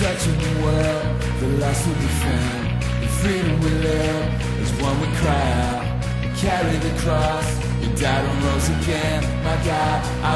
searching the world, the lost will be found. The freedom we live is one we cry out. We carry the cross, we died and rose again. My God, I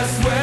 I swear